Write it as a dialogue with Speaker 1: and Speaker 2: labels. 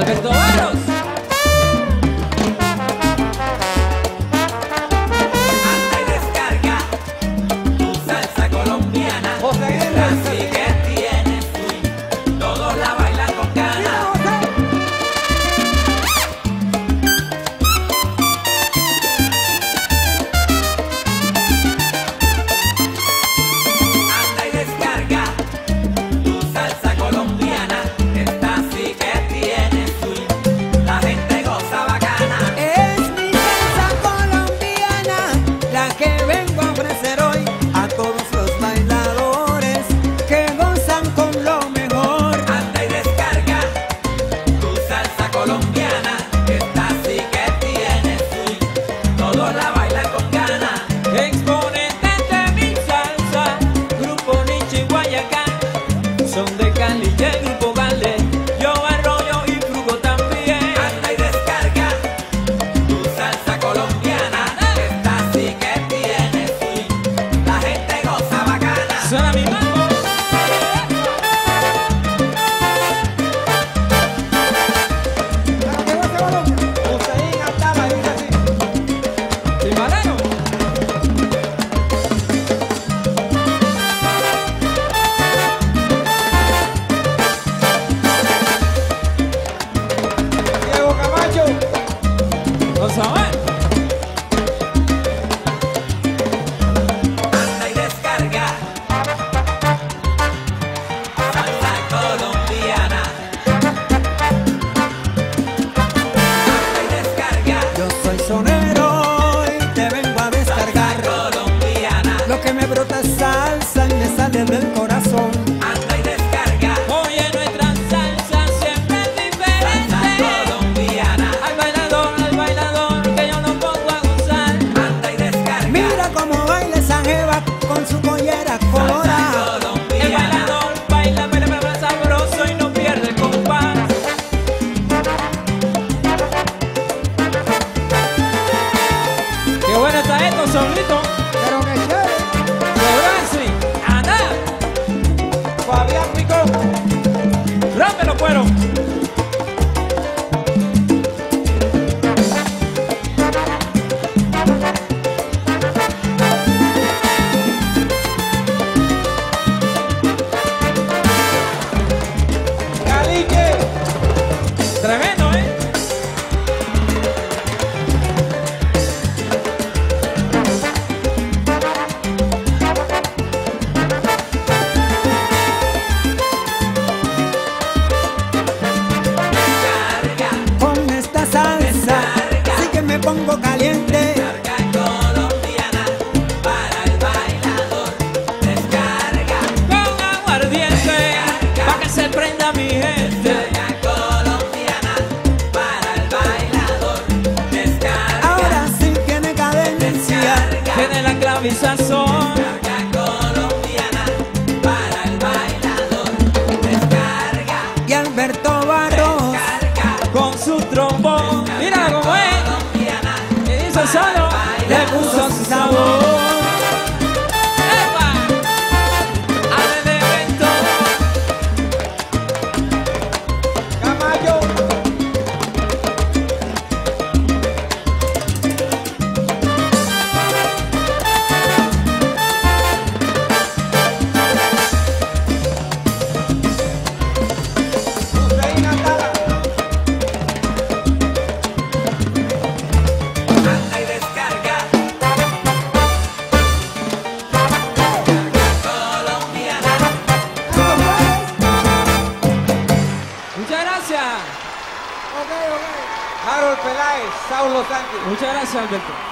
Speaker 1: Alberto. se me corre Sazón.
Speaker 2: Harold Peláez, Saulo Sánchez.
Speaker 1: Muchas gracias, Alberto.